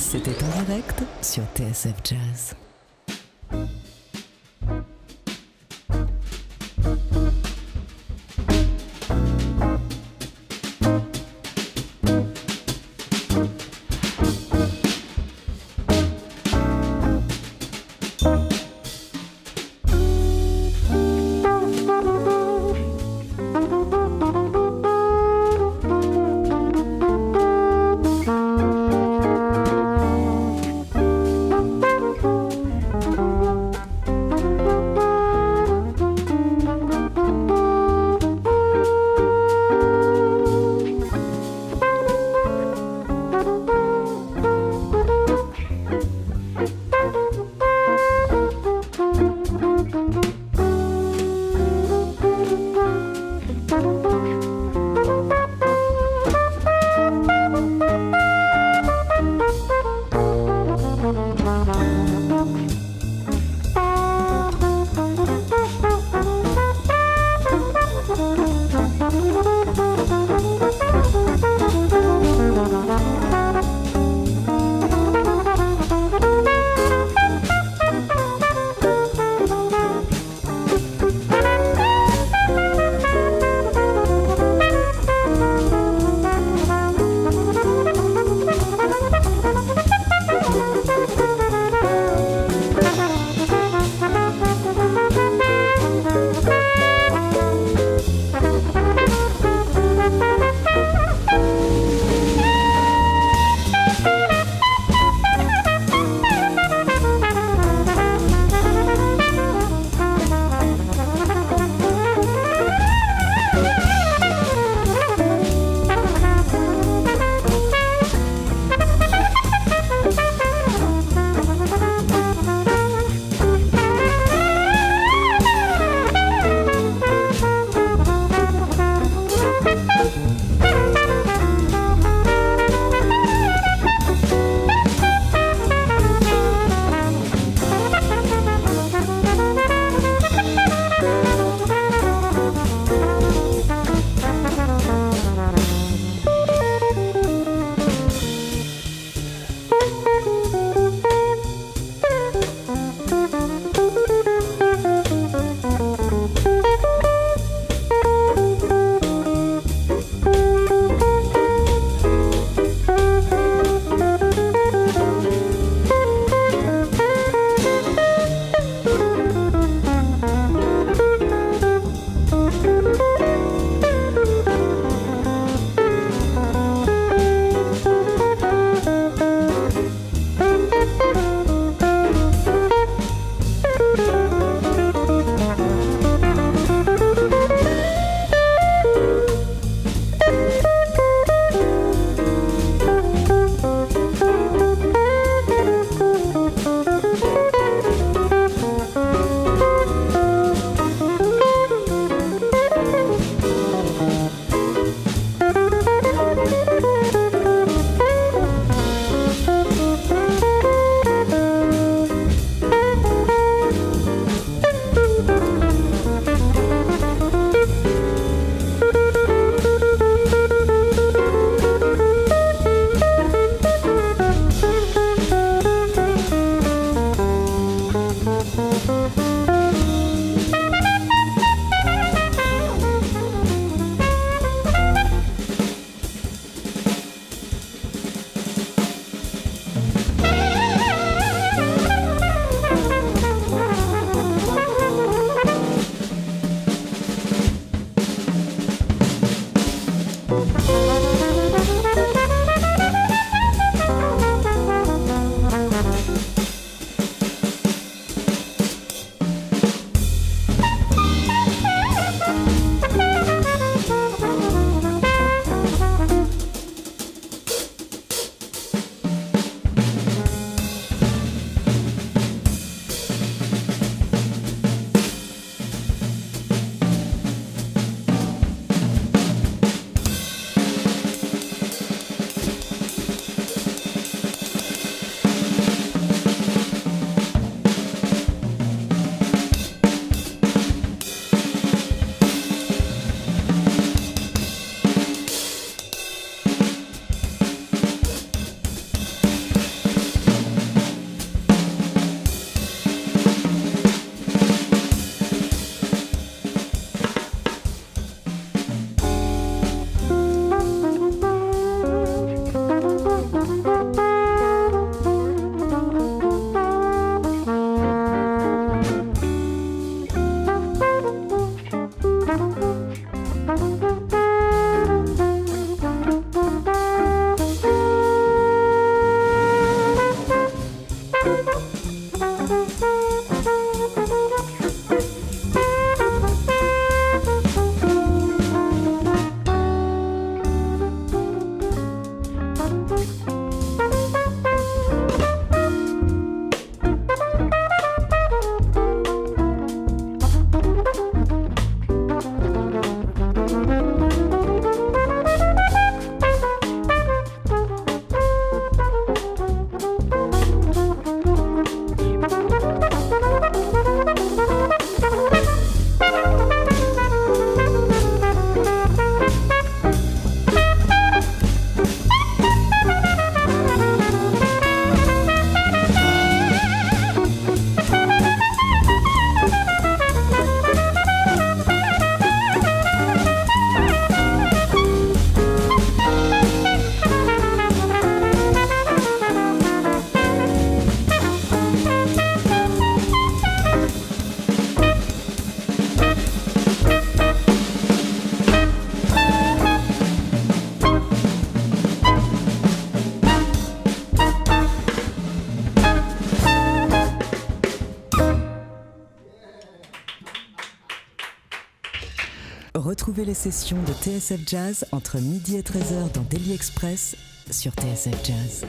C'était en direct sur TSF Jazz. oh Retrouvez les sessions de TSF Jazz entre midi et 13h dans Daily Express sur TSF Jazz.